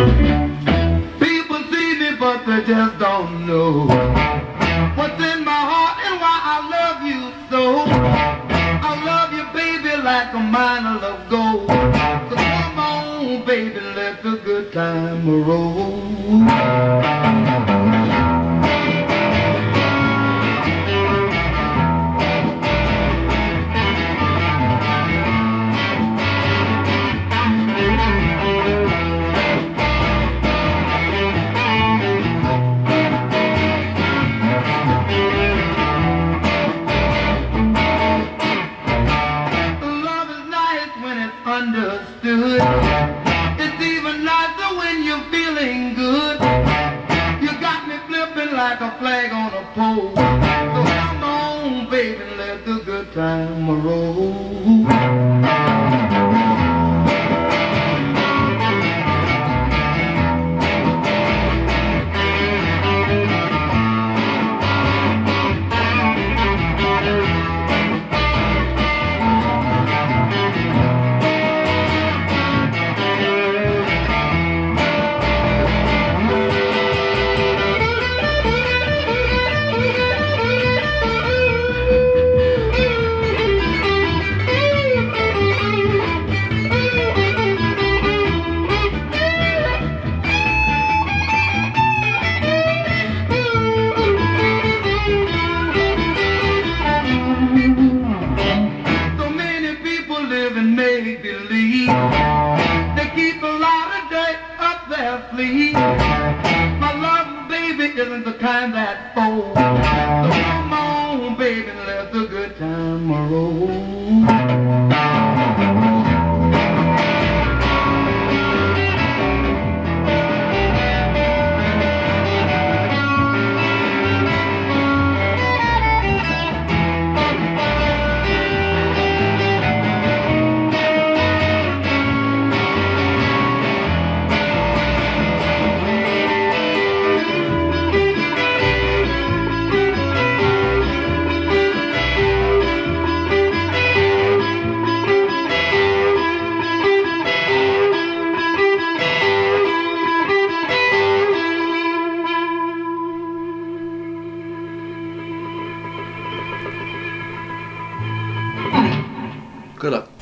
People see me, but they just don't know what's in my heart and why I love you so. I love you, baby, like a mine of gold. So come on, baby, let the good time roll. Understood. It's even nicer when you're feeling good. You got me flipping like a flag on a pole. So come on, baby, let the good time roll. Their sleeve. My love, baby, isn't the kind that folds. Good luck.